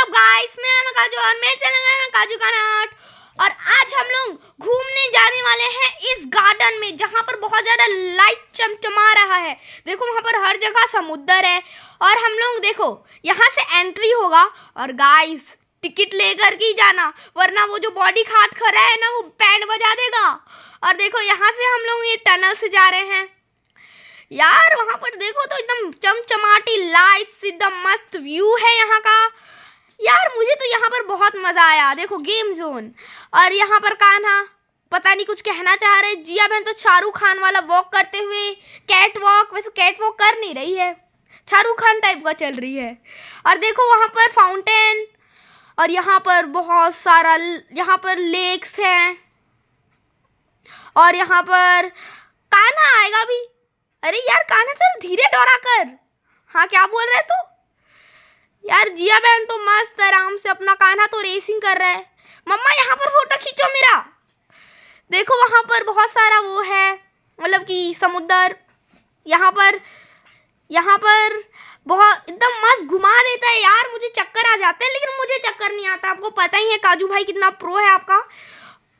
WhatsApp guys मेरा नाम काजू और मेरे चैनल का नाम काजू का नाट। और आज हम लोग घूमने जाने वाले हैं इस गार्डन में, जहाँ पर बहुत ज़्यादा लाइट चमचमा रहा है। देखो, वहाँ पर हर जगह समुद्र है। और हम लोग देखो, यहाँ से एंट्री होगा। और गाइस टिकट लेकर ही जाना, वरना वो जो बॉडी खाट खड़ा है ना, वो बैंड बजा देगा। और देखो, यहाँ से हम लोग ये टनल से जा रहे हैं। यार, वहाँ पर देखो तो एकदम चमचमाटी लाइट्स एकदम मस्त व्यू है यहाँ का। मज़ा आया। देखो गेम जोन और यहाँ पर कान्हा, पता नहीं कुछ कहना चाह रहे। जिया बहन तो शाहरुख खान वाला वॉक करते हुए कैट वॉक वैसे कैट वॉक कर नहीं रही है। शाहरुख खान टाइप का चल रही है। और देखो, वहाँ पर फाउंटेन और यहाँ पर बहुत सारा यहाँ पर लेक्स हैं। और यहाँ पर कान्हा आएगा भी। अरे यार, कान्हा सर धीरे दौड़ा कर। हाँ क्या बोल रहे तू? यार, जिया बहन तो मस्त से अपना कान्हा तो रेसिंग कर रहा है। मम्मा, यहाँ पर फ़ोटो खींचो मेरा। देखो, वहाँ पर बहुत सारा वो है मतलब कि समुद्र, यहाँ पर यहाँ पर बहुत, एकदम मस्त घुमा देता है यार, मुझे चक्कर आ जाते हैं, लेकिन मुझे चक्कर नहीं आता, आपको पता ही है, काजू भाई कितना प्रो है आपका।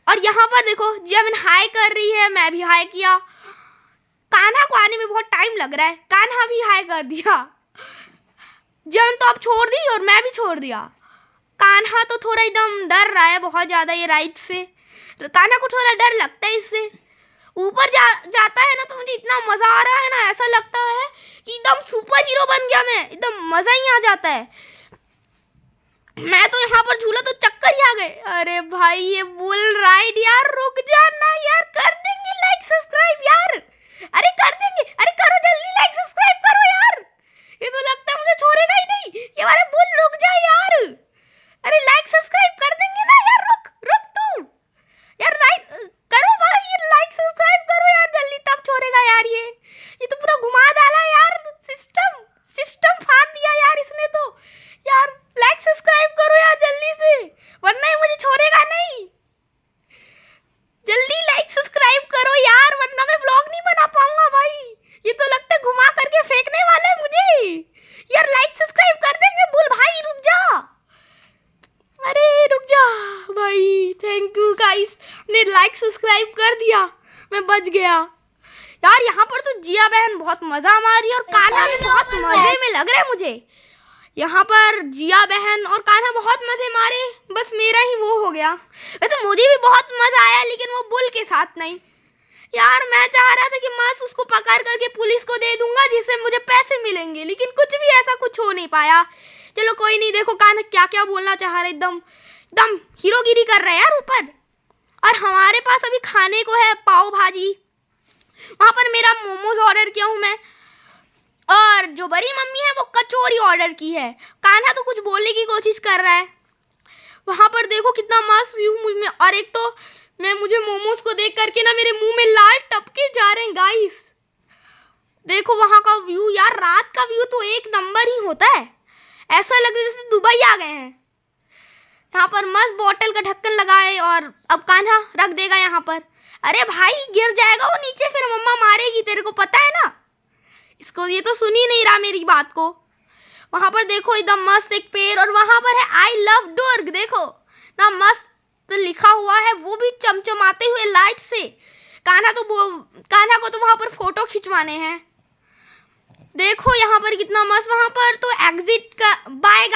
और यहाँ पर देखो बहन हाई कर रही है, मैं भी हाई किया। कान्हा को आने में बहुत टाइम लग रहा है, कान्हा भी हाई कर दिया। जन तो आप छोड़ दी और मैं भी छोड़ दिया। तो थोड़ा एकदम डर रहा है बहुत ज़्यादा ये राइट से। कान्हा को थोड़ा डर लगता है इससे। ऊपर जा, जाता है ना तो मुझे इतना मज़ा आ रहा है ना, ऐसा लगता है कि एकदम सुपर हीरो बन गया मैं। एकदम मज़ा ही आ जाता है। मैं तो यहाँ पर झूला तो चक्कर ही आ गए। अरे भाई, ये बुल राइड यार, रुक जाना यार, कर देंगे लाइक सब्सक्राइब यार अरे कर देंगे अरे करो जल्दी लाइक सब्सक्राइब करो यार ये तो लगता है मुझे छोड़ेगा ही नहीं ये वाले बुल रुक जा यार अरे लाइक सब्सक्राइब कर देंगे ना यार रुक रुक तू यार लाइक करो भाई ये लाइक सब्सक्राइब करो यार जल्दी तब छोड़ेगा यार ये ये तो पूरा घुमा डाला यार सिस्टम सिस्टम फाड़ दिया यार इसने तो यार लाइक सब्सक्राइब करो यार जल्दी से वरना ये मुझे छोड़ेगा नहीं जल्दी लाइक सब्सक्राइब करो यार वरना मैं ब्लॉग नहीं बना पाऊँगा भाई ये तो लगता है घुमा करके फेंकने वाला है मुझे यार लाइक सब्सक्राइब कर देंगे बुल भाई रुक जा अरे रुक जा भाई थैंक यू गाइस ने लाइक सब्सक्राइब कर दिया। मैं बच गया। यार यहाँ पर तो जिया बहन बहुत मज़ा मारी और कान्हा भी बहुत मज़े में लग रहा है मुझे। यहाँ पर जिया बहन और कान्हा बहुत मज़े मारे। बस मेरा ही वो हो गया। वैसे मुझे भी बहुत मज़ा आया लेकिन वो बुल के साथ नहीं। यार मैं चाह रहा था कि मस्त उसको पकड़ करके पुलिस को दे दूँगा जिससे मुझे पैसे मिलेंगे लेकिन कुछ भी ऐसा कुछ हो नहीं पाया। चलो कोई नहीं देखो कान्हा क्या क्या बोलना चाह रहा है। एकदम एकदम हीरोगिरी कर रहा है यार ऊपर और हमारे पास अभी खाने को है पाव भाजी। वहाँ पर मेरा मोमोज ऑर्डर किया हूँ मैं। और जो बड़ी मम्मी है, वो कचौरी ऑर्डर की है। कान्हा तो कुछ बोलने की कोशिश कर रहा है। वहाँ पर देखो कितना मस्त व्यू मुझमें। और एक तो मैं मुझे मोमोज को देख करके ना मेरे मुँह में लाल टपके जा रहे हैं गाइस देखो वहाँ का व्यू, यार, रात का व्यू तो एक नंबर ही होता है। ऐसा लग रहा है जैसे दुबई आ गए हैं। यहाँ पर मस्त बॉटल का ढक्कन लगाए और अब कान्हा रख देगा यहाँ पर। अरे भाई, गिर जाएगा वो नीचे, फिर मम्मा मारेगी, तेरे को पता है ना? इसको ये तो सुन ही नहीं रहा मेरी बात को। वहाँ पर देखो, एकदम मस्त एक पेड़ और वहाँ पर है आई लव दुर्ग देखो। ना मस्त तो लिखा हुआ है, वो भी चमचमाते हुए लाइट से। कान्हा तो कान्हा को तो वहाँ पर फ़ोटो खिंचवाने हैं। देखो यहाँ पर कितना मस्त, वहाँ पर तो एग्जिट का बाय